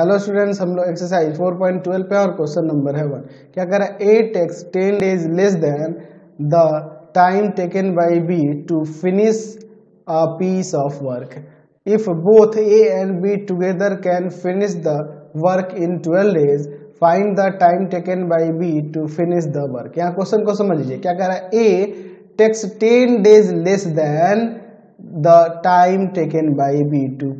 Hello students हम लोग exercise 4.12 पे और क्वेश्चन नंबर है वन क्या है A takes ten days less than the time taken by B to finish a piece of work if both A and B together can finish the work in 12 days find the time taken by B to finish the work यहाँ question को समझ लीजिए क्या कह रहा है A takes ten days less than the time taken by B to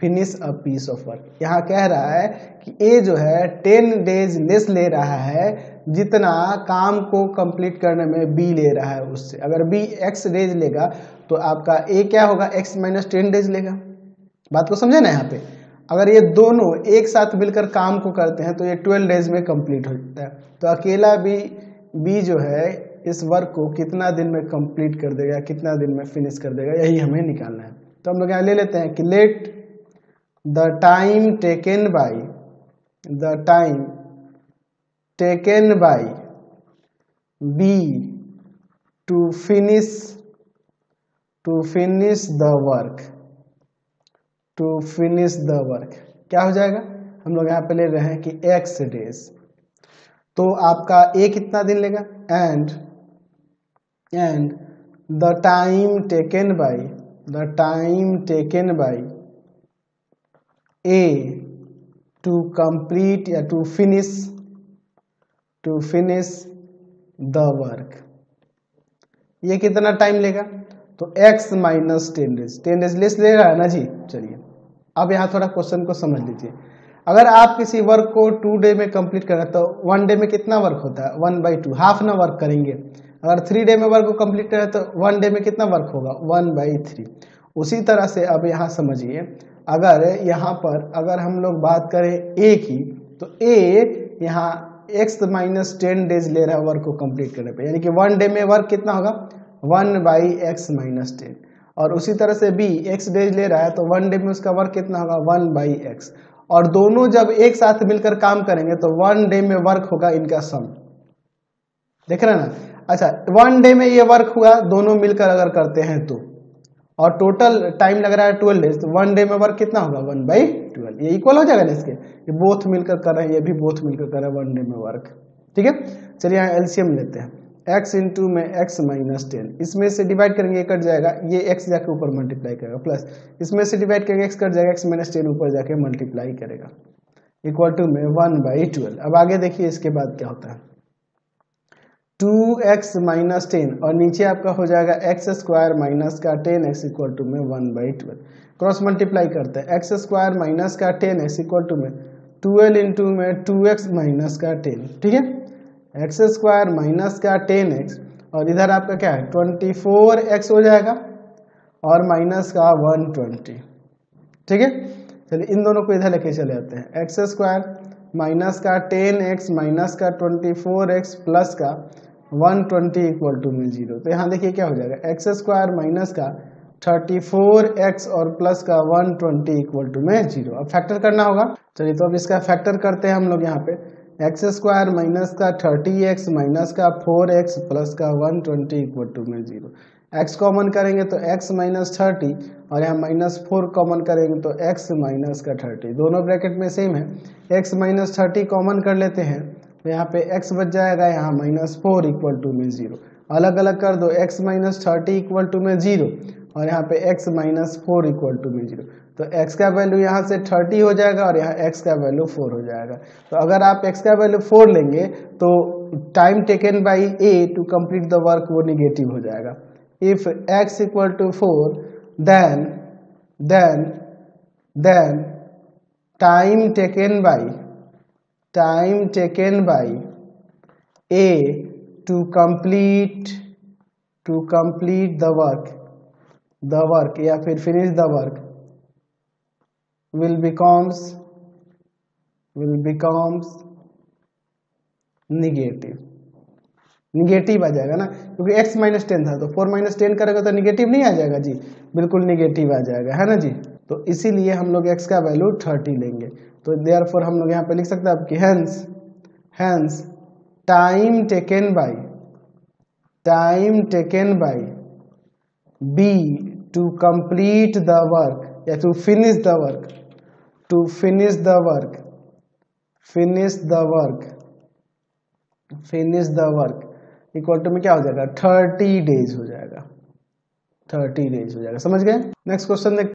finish a piece of work यहाँ कह रहा है कि ए जो है टेन डेज़ लेस ले रहा है, जितना काम को कंप्लीट करने में बी ले रहा है उससे। अगर बी एक्स डेज़ लेगा तो आपका ए क्या होगा? एक्स माइनस टेन डेज़ लेगा। बात को समझे ना यहाँ पे? अगर ये दोनों एक साथ मिलकर काम को करते हैं तो ये ट्वेल्व डेज़ में कंप्लीट हो जाता है। तो अकेला बी बी जो है, इस वर्क को कितना दिन में कंप्लीट कर देगा, कितना दिन में फिनिश कर देगा, यही हमें निकालना है। तो हम लोग यहाँ ले लेते हैं कि let the time taken by the time taken by B to finish to finish the work to finish the work क्या हो जाएगा हम लोग यहाँ पे ले रहे हैं कि x days तो आपका a कितना दिन लेगा and and the time taken by the time taken by A, to complete या to finish to finish the work. ये कितना टाइम लेगा? तो x minus ten days ten days less ले रहा है ना जी? चलिए। अब यहाँ थोड़ा क्वेश्चन को समझ लीजिए। अगर आप किसी वर्क को टू डे में कंप्लीट करें तो वन डे में कितना वर्क होता है? वन बाई टू हाफ़ ना वर्क करेंगे। अगर थ्री डे में वर्क को कंप्लीट करें तो वन डे में कितना वर्क होगा? वन बाई थ्री उसी तरह से अब यहाँ समझिए। अगर यहाँ पर अगर हम लोग बात करें ए की तो ए यहाँ एक्स माइनस टेन डेज़ ले रहा है वर्क को कंप्लीट करने पे, यानी कि वन डे में वर्क कितना होगा? One by X minus ten और उसी तरह से बी एक्स डेज़ ले रहा है तो वन डे में उसका वर्क कितना होगा? वन बाई एक्स और दोनों जब एक साथ मिलकर काम करेंगे तो वन डे में वर्क होगा इनका सम देख रहे ना? अच्छा वन डे में ये वर्क हुआ, दोनों मिलकर अगर करते हैं तो। और टोटल टाइम लग रहा है ट्वेल्व डेज़ तो वन डे में वर्क कितना होगा? वन बाई ट्वेल्व ये इक्वल हो जाएगा ना इसके? ये बोथ मिलकर कर रहे हैं, ये भी बोथ मिलकर कर रहे हैं वन डे में वर्क ठीक है? चलिए यहाँ एलसीएम लेते हैं. X इंटू में एक्स माइनस टेन इसमें से डिवाइड करेंगे, ये कट जाएगा. ये x जाके ऊपर मल्टीप्लाई करेगा. प्लस इसमें से डिवाइड करेंगे, x कट जाएगा, x माइनस टेन ऊपर जाके मल्टीप्लाई करेगा. इक्वल टू में वन बाई ट्वेल्व अब आगे देखिए इसके बाद क्या होता है. टू एक्स माइनस टेन, और नीचे आपका हो जाएगा एक्स स्क्वायर माइनस का टेन एक्स इक्वल टू में one by twelve. Cross multiply करते हैं। एक्स स्क्वायर माइनस का टेन एक्स इक्वल टू में ट्वेल्व इंटू में टू एक्स माइनस का टेन, ठीक है? एक्स स्क्वायर माइनस का टेन एक्स, और इधर आपका क्या है? ट्वेंटी फोर एक्स हो जाएगा, और माइनस का वन ट्वेंटी, ठीक है? चलिए, इन दोनों को इधर लेके चले जाते हैं। एक्स स्क्वायर माइनस का टेन एक्स माइनस का ट्वेंटी फोर एक्स प्लस का वन ट्वेंटी इक्वल टू में ज़ीरो तो यहाँ देखिए क्या हो जाएगा। एक्स स्क्वायर माइनस का थर्टी फोर एक्स और प्लस का वन ट्वेंटी इक्वल टू में ज़ीरो अब फैक्टर करना होगा। चलिए तो अब इसका फैक्टर करते हैं हम लोग यहाँ पे। एक्स स्क्वायर माइनस का थर्टी एक्स माइनस का फोर एक्स प्लस का वन ट्वेंटी इक्वल टू में ज़ीरो एक्स कॉमन करेंगे तो एक्स माइनस थर्टी और यहाँ माइनस फोर कॉमन करेंगे तो एक्स माइनस का थर्टी दोनों ब्रैकेट में सेम है। एक्स माइनस थर्टी कॉमन कर लेते हैं। तो यहाँ पे x बच जाएगा, यहाँ माइनस फोर इक्वल टू में ज़ीरो अलग अलग कर दो, x minus thirty equal to में ज़ीरो और यहाँ पे x minus four equal to में ज़ीरो तो x का वैल्यू यहाँ से थर्टी हो जाएगा और यहाँ x का वैल्यू फोर हो जाएगा. तो अगर आप x का वैल्यू फोर लेंगे तो time taken by a to complete the work वो निगेटिव हो जाएगा. If x equal to four then then then time taken by time taken by A to complete to complete the work the work या फिर finish the work will becomes will becomes negative negative आ जाएगा ना क्योंकि x minus ten था तो four minus ten करेगा तो negative नहीं आ जाएगा जी बिल्कुल निगेटिव आ जाएगा है ना जी तो इसीलिए हम लोग एक्स का वैल्यू थर्टी लेंगे। तो देयर फोर हम लोग यहाँ पे लिख सकते हैं आपकी hence hence time taken by time taken by B to complete the work या to finish the work to finish the work finish the work finish the work equal to में क्या हो जाएगा? थर्टी डेज़ हो जाएगा। Thirty days हो जाएगा। समझ गए? नेक्स्ट क्वेश्चन देखते